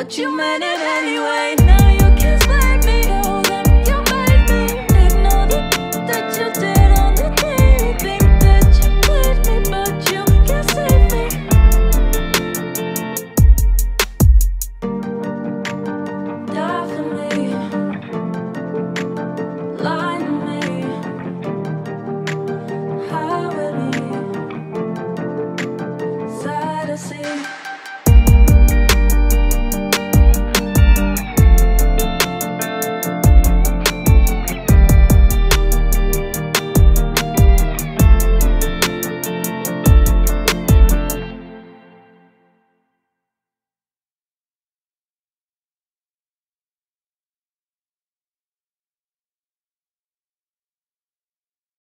but you meant it anyway.